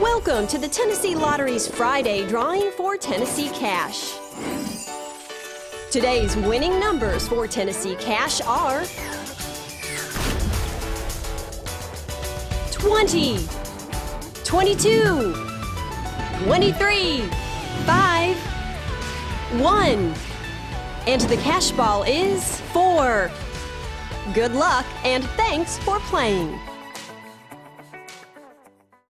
Welcome to the Tennessee Lottery's Friday drawing for Tennessee Cash. Today's winning numbers for Tennessee Cash are 20, 22, 23, 5, 1. And the cash ball is 4. Good luck and thanks for playing.